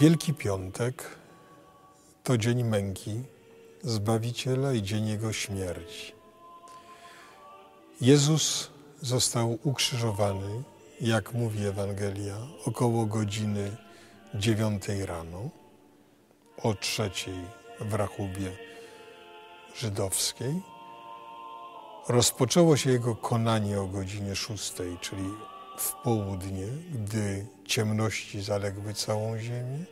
Wielki Piątek to dzień męki Zbawiciela i dzień Jego śmierci. Jezus został ukrzyżowany, jak mówi Ewangelia, około godziny dziewiątej rano, o trzeciej w rachubie żydowskiej. Rozpoczęło się jego konanie o godzinie szóstej, czyli w południe, gdy ciemności zaległy całą ziemię,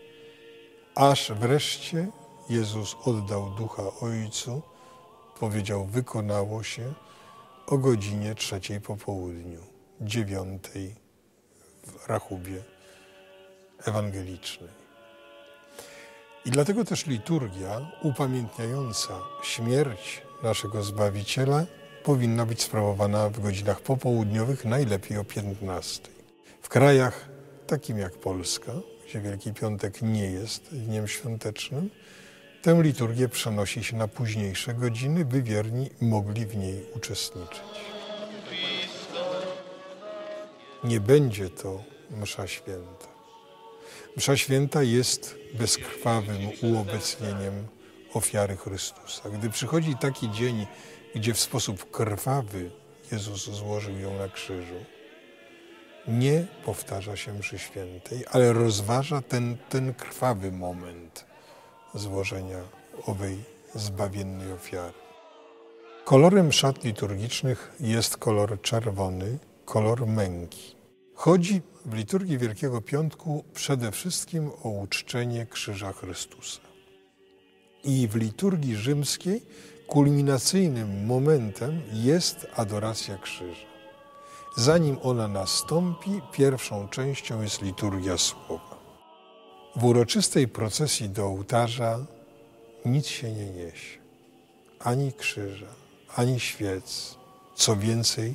aż wreszcie Jezus oddał ducha Ojcu, powiedział: Wykonało się o godzinie trzeciej po południu, dziewiątej w rachubie ewangelicznej. I dlatego też liturgia upamiętniająca śmierć naszego Zbawiciela powinna być sprawowana w godzinach popołudniowych, najlepiej o 15. W krajach takim jak Polska, gdzie Wielki Piątek nie jest dniem świątecznym, tę liturgię przenosi się na późniejsze godziny, by wierni mogli w niej uczestniczyć. Nie będzie to msza święta. Msza święta jest bezkrwawym uobecnieniem ofiary Chrystusa. Gdy przychodzi taki dzień, gdzie w sposób krwawy Jezus złożył ją na krzyżu, nie powtarza się mszy świętej, ale rozważa ten, ten krwawy moment złożenia owej zbawiennej ofiary. Kolorem szat liturgicznych jest kolor czerwony, kolor męki. Chodzi w liturgii Wielkiego Piątku przede wszystkim o uczczenie Krzyża Chrystusa. I w liturgii rzymskiej kulminacyjnym momentem jest adoracja krzyża. Zanim ona nastąpi, pierwszą częścią jest liturgia słowa. W uroczystej procesji do ołtarza nic się nie niesie. Ani krzyża, ani świec. Co więcej,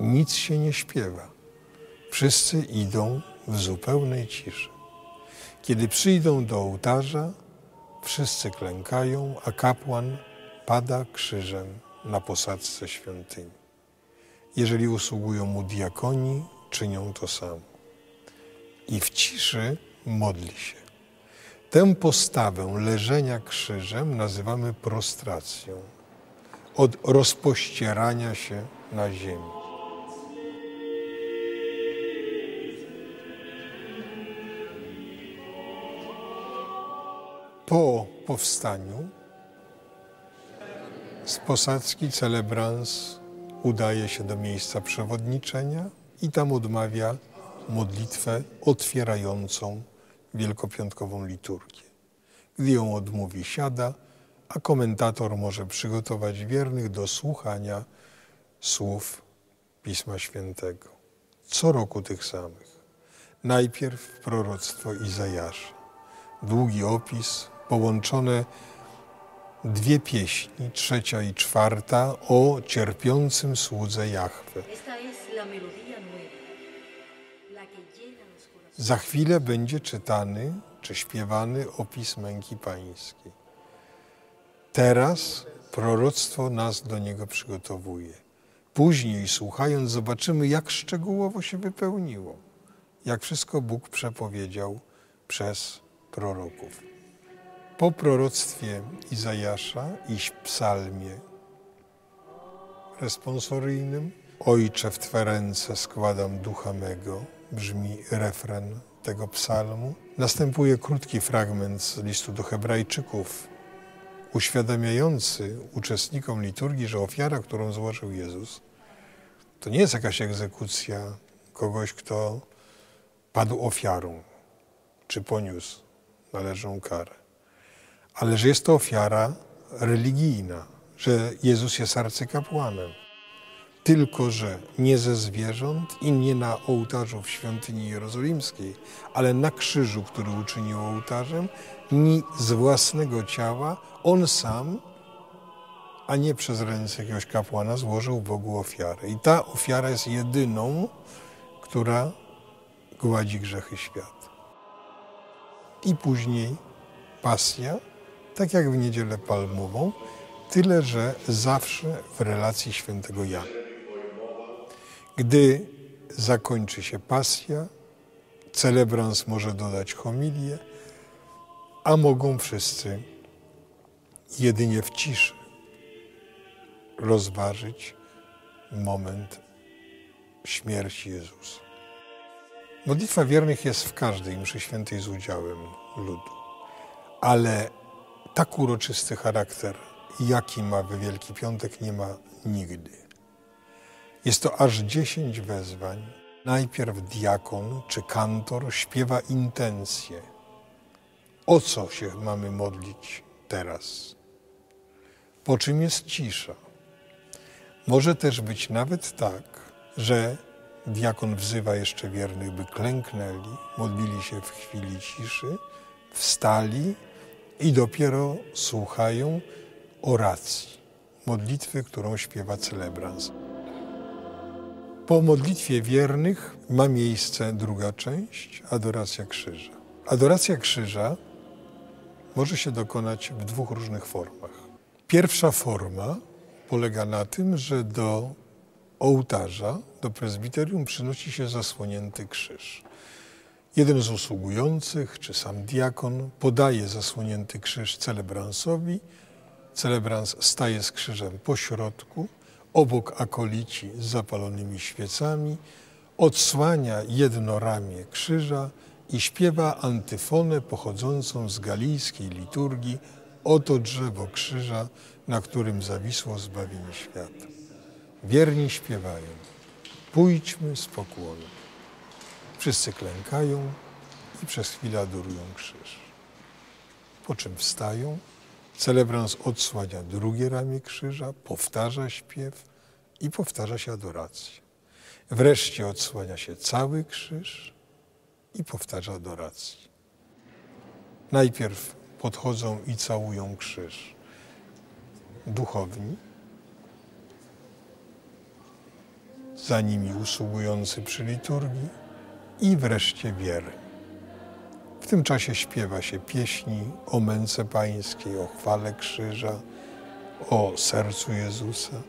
nic się nie śpiewa. Wszyscy idą w zupełnej ciszy. Kiedy przyjdą do ołtarza, wszyscy klękają, a kapłan pada krzyżem na posadzce świątyni. Jeżeli usługują mu diakoni, czynią to samo. I w ciszy modli się. Tę postawę leżenia krzyżem nazywamy prostracją, od rozpościerania się na ziemi. Po powstaniu z posadzki celebrans udaje się do miejsca przewodniczenia i tam odmawia modlitwę otwierającą wielkopiątkową liturgię. Gdy ją odmówi, siada, a komentator może przygotować wiernych do słuchania słów Pisma Świętego. Co roku tych samych. Najpierw proroctwo Izajasza. Długi opis, połączone dwie pieśni, trzecia i czwarta, o cierpiącym słudze Jahwe. Za chwilę będzie czytany czy śpiewany opis męki pańskiej. Teraz proroctwo nas do niego przygotowuje. Później, słuchając, zobaczymy, jak szczegółowo się wypełniło, jak wszystko Bóg przepowiedział przez proroków. Po proroctwie Izajasza iść psalmie responsoryjnym Ojcze, w Twe ręce składam ducha mego, brzmi refren tego psalmu. Następuje krótki fragment z listu do Hebrajczyków, uświadamiający uczestnikom liturgii, że ofiara, którą złożył Jezus, to nie jest jakaś egzekucja kogoś, kto padł ofiarą, czy poniósł należną karę, ale że jest to ofiara religijna, że Jezus jest arcykapłanem tylko że nie ze zwierząt i nie na ołtarzu w świątyni jerozolimskiej, ale na krzyżu, który uczynił ołtarzem, ni z własnego ciała, on sam, a nie przez ręce jakiegoś kapłana, złożył Bogu ofiarę. I ta ofiara jest jedyną, która gładzi grzechy świata. I później pasja, tak jak w niedzielę palmową, tyle że zawsze w relacji świętego Jana. Gdy zakończy się pasja, celebrans może dodać homilię a mogą wszyscy jedynie w ciszy rozważyć moment śmierci Jezusa. Modlitwa wiernych jest w każdej mszy świętej z udziałem ludu, ale tak uroczysty charakter, jaki ma we Wielki Piątek, nie ma nigdy. Jest to aż dziesięć wezwań. Najpierw diakon czy kantor śpiewa intencje. O co się mamy modlić teraz? Po czym jest cisza. Może też być nawet tak, że diakon wzywa jeszcze wiernych, by klęknęli, modlili się w chwili ciszy, wstali i dopiero słuchają oracji, modlitwy, którą śpiewa celebrans. Po modlitwie wiernych ma miejsce druga część, adoracja krzyża. Adoracja krzyża może się dokonać w dwóch różnych formach. Pierwsza forma polega na tym, że do ołtarza, do prezbiterium przynosi się zasłonięty krzyż. Jeden z usługujących, czy sam diakon, podaje zasłonięty krzyż celebransowi. Celebrans staje z krzyżem po środku, obok akolici z zapalonymi świecami, odsłania jedno ramię krzyża i śpiewa antyfonę pochodzącą z galijskiej liturgii Oto drzewo krzyża, na którym zawisło zbawienie świata. Wierni śpiewają, pójdźmy z pokłonem. Wszyscy klękają i przez chwilę adorują krzyż. Po czym wstają, celebrans odsłania drugie ramię krzyża, powtarza śpiew i powtarza się adoracja. Wreszcie odsłania się cały krzyż i powtarza adorację. Najpierw podchodzą i całują krzyż duchowni, za nimi usługujący przy liturgii i wreszcie wierni. W tym czasie śpiewa się pieśni o męce pańskiej, o chwale krzyża, o sercu Jezusa,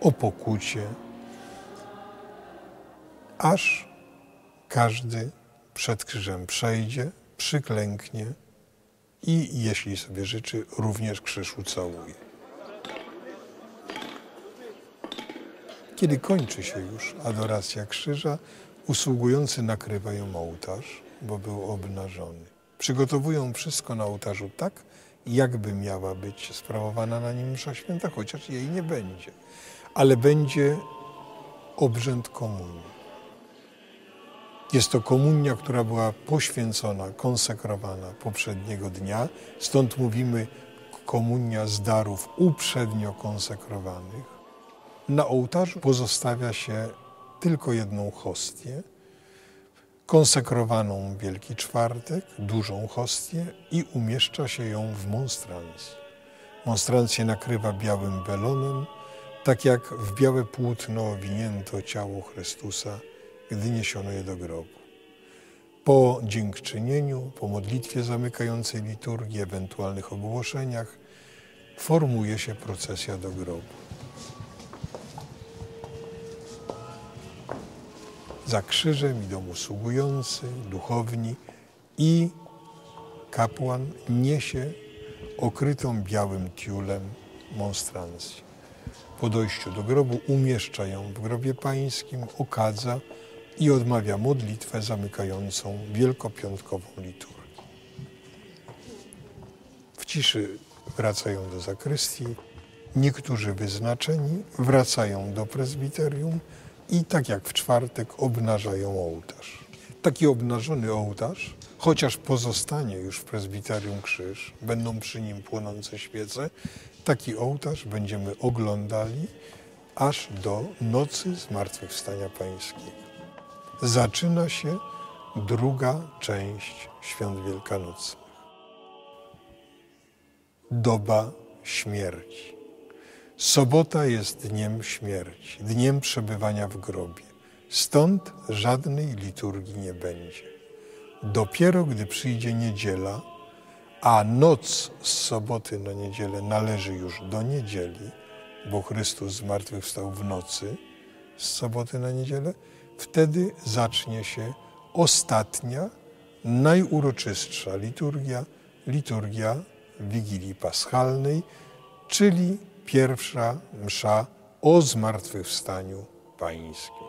o pokucie, aż każdy przed krzyżem przejdzie, przyklęknie i jeśli sobie życzy, również krzyż ucałuje. Kiedy kończy się już adoracja krzyża, usługujący nakrywają ołtarz, bo był obnażony. Przygotowują wszystko na ołtarzu tak, jakby miała być sprawowana na nim msza święta, chociaż jej nie będzie. Ale będzie obrzęd komunii. Jest to komunia, która była poświęcona, konsekrowana poprzedniego dnia, stąd mówimy komunia z darów uprzednio konsekrowanych. Na ołtarzu pozostawia się tylko jedną hostię, konsekrowaną Wielki Czwartek, dużą hostię i umieszcza się ją w monstrancji. Monstrancję nakrywa białym welonem, tak jak w białe płótno owinięto ciało Chrystusa, gdy niesiono je do grobu. Po dziękczynieniu, po modlitwie zamykającej liturgię, ewentualnych ogłoszeniach, formuje się procesja do grobu. Za krzyżem idą usługujący, duchowni i kapłan niesie okrytą białym tiulem monstrancję. Po dojściu do grobu umieszcza ją w grobie pańskim, okadza i odmawia modlitwę zamykającą wielkopiątkową liturgię. W ciszy wracają do zakrystii, niektórzy wyznaczeni wracają do prezbiterium i tak jak w czwartek obnażają ołtarz. Taki obnażony ołtarz, chociaż pozostanie już w prezbiterium krzyż, będą przy nim płonące świece, taki ołtarz będziemy oglądali aż do nocy Zmartwychwstania Pańskiego. Zaczyna się druga część Świąt Wielkanocnych. Doba śmierci. Sobota jest dniem śmierci, dniem przebywania w grobie. Stąd żadnej liturgii nie będzie. Dopiero gdy przyjdzie niedziela, a noc z soboty na niedzielę należy już do niedzieli, bo Chrystus zmartwychwstał w nocy z soboty na niedzielę, wtedy zacznie się ostatnia, najuroczystsza liturgia liturgia Wigilii Paschalnej, czyli pierwsza msza o zmartwychwstaniu Pańskim.